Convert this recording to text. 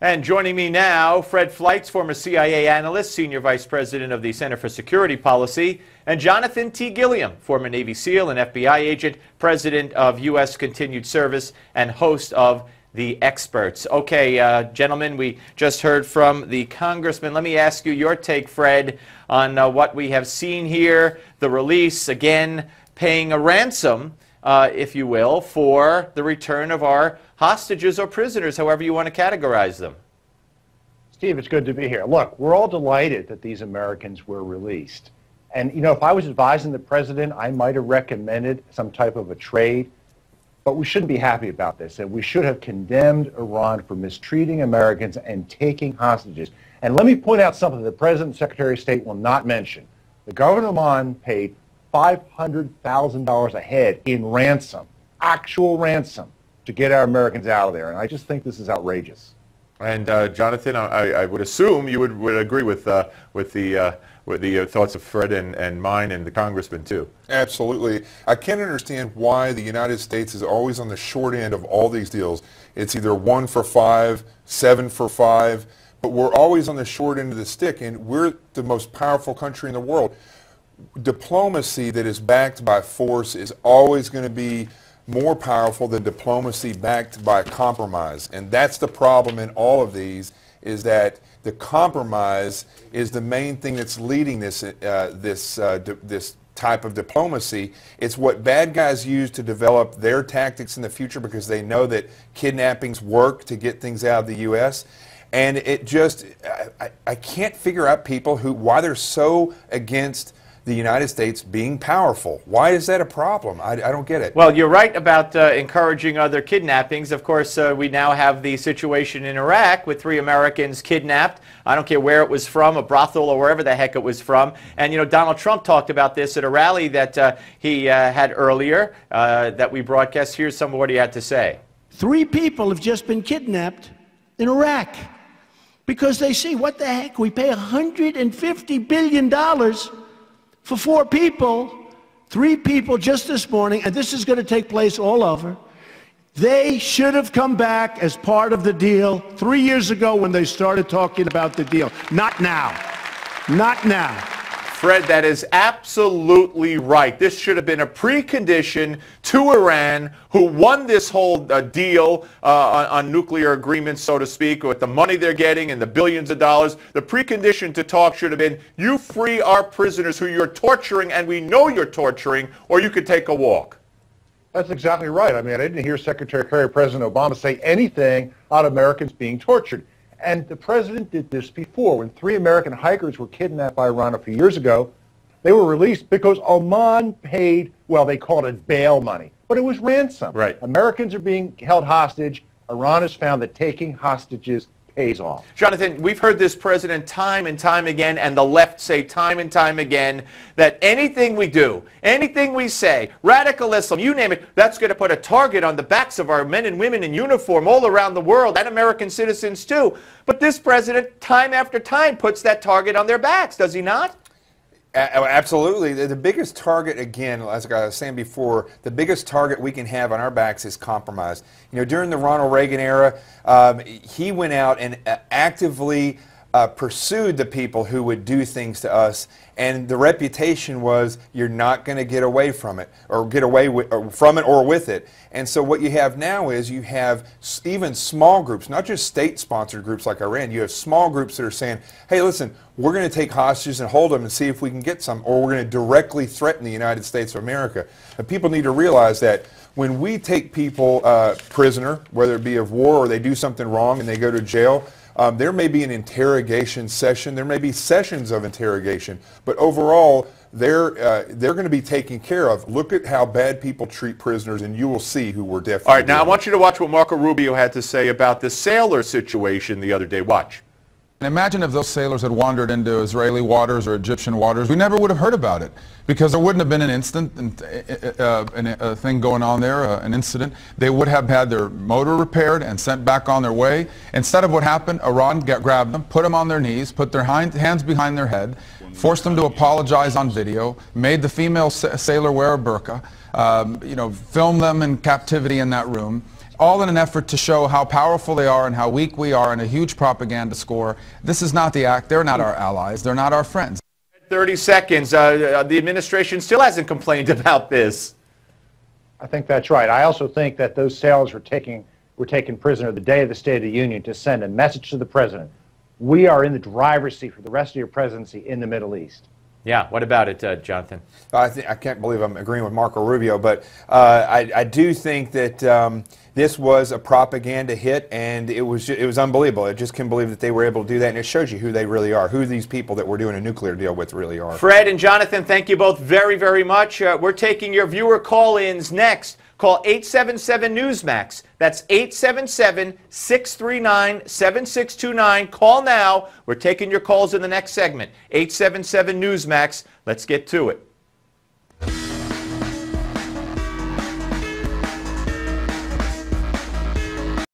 And joining me now, Fred Fleitz, former CIA analyst, senior vice president of the Center for Security Policy, and Jonathan T. Gilliam, former Navy SEAL and FBI agent, president of U.S. Continued Service, and host of The Experts. Okay, uh, gentlemen, we just heard from the congressman. Let me ask you your take, Fred, on uh, what we have seen here, the release, again, paying a ransom, uh, if you will, for the return of our hostages or prisoners, however you want to categorize them. Steve, it's good to be here. Look, we're all delighted that these Americans were released. And, you know, if I was advising the president, I might have recommended some type of a trade. But we shouldn't be happy about this. And we should have condemned Iran for mistreating Americans and taking hostages. And let me point out something the President and Secretary of State will not mention. The government of Oman paid $500,000 a head in ransom, actual ransom, to get our Americans out of there. And I just think this is outrageous. And uh, Jonathan, I, I, would assume you would, would agree with, uh, with the, uh, with the uh, thoughts of Fred and, and mine and the congressman too. Absolutely. I can't understand why the United States is always on the short end of all these deals. It's either one for five, seven for five, but we're always on the short end of the stick, and we're the most powerful country in the world. Diplomacy that is backed by force is always going to be more powerful than diplomacy backed by compromise. And that's the problem in all of these is that the compromise is the main thing that's leading this, uh, this, uh, this type of diplomacy. It's what bad guys use to develop their tactics in the future because they know that kidnappings work to get things out of the U.S. And it just, I, I can't figure out people who, why they're so against the United States being powerful. Why is that a problem? I, I don't get it. Well, you're right about uh, encouraging other kidnappings. Of course, uh, we now have the situation in Iraq with three Americans kidnapped. I don't care where it was from, a brothel or wherever the heck it was from. And, you know, Donald Trump talked about this at a rally that uh, he uh, had earlier uh, that we broadcast. Here's some of what he had to say. Three people have just been kidnapped in Iraq because they see what the heck, we pay $150 billion for four people, three people just this morning, and this is going to take place all over. They should have come back as part of the deal three years ago when they started talking about the deal. Not now. Not now. Fred, that is absolutely right. This should have been a precondition to Iran, who won this whole uh, deal uh, on, on, nuclear agreements, so to speak, with the money they're getting and the billions of dollars. The precondition to talk should have been, you free our prisoners who you're torturing, and we know you're torturing, or you could take a walk. That's exactly right. I mean, I didn't hear Secretary Kerry, President Obama say anything about Americans being tortured. And the president did this before. When three American hikers were kidnapped by Iran a few years ago, they were released because Oman paid, well, they called it bail money, but it was ransom. Right. Americans are being held hostage. Iran has found that taking hostages pays off. Jonathan, we've heard this president time and time again, and the left say time and time again that anything we do, anything we say, radical Islam, you name it, that's going to put a target on the backs of our men and women in uniform all around the world, and American citizens too. But this president, time after time, puts that target on their backs, does he not? Absolutely. The biggest target, again, as I was saying before, the biggest target we can have on our backs is compromise. You know, during the Ronald Reagan era, um, he went out and uh, actively uh, pursued the people who would do things to us, and the reputation was you're not going to get away from it, or get away with, or from it, or with it. And so what you have now is you have even small groups, not just state-sponsored groups like Iran. You have small groups that are saying, "Hey, listen, we're going to take hostages and hold them and see if we can get some, or we're going to directly threaten the United States of America." And people need to realize that when we take people uh, prisoner, whether it be of war or they do something wrong and they go to jail um, there may be an interrogation session. There may be sessions of interrogation. But overall, they're, uh, they're going to be taken care of. Look at how bad people treat prisoners, and you will see who we're definitely All right, now I want you to watch what Marco Rubio had to say about the sailor situation the other day. Watch. Imagine if those sailors had wandered into Israeli waters or Egyptian waters. We never would have heard about it because there wouldn't have been an instant, uh, uh, a thing going on there, uh, an incident. They would have had their motor repaired and sent back on their way. Instead of what happened, Iran grabbed them, put them on their knees, put their hind, hands behind their head, forced them to apologize on video, made the female sa sailor wear a burqa, um, you know, filmed them in captivity in that room, all in an effort to show how powerful they are and how weak we are in a huge propaganda score. This is not the act. They're not our allies. They're not our friends. 30 seconds. Uh, the administration still hasn't complained about this. I think that's right. I also think that those sailors were taking were taken prisoner the day of the State of the Union to send a message to the president. We are in the driver's seat for the rest of your presidency in the Middle East. Yeah, what about it, uh, Jonathan? I, think, I can't believe I'm agreeing with Marco Rubio, but uh, I, I, do think that um, this was a propaganda hit, and it was it was unbelievable. I just can't believe that they were able to do that, and it shows you who they really are, who these people that we're doing a nuclear deal with really are. Fred and Jonathan, thank you both very, very much. Uh, we're taking your viewer call-ins next. Call 877 Newsmax. That's 877 639 7629. Call now. We're taking your calls in the next segment. 877 Newsmax. Let's get to it.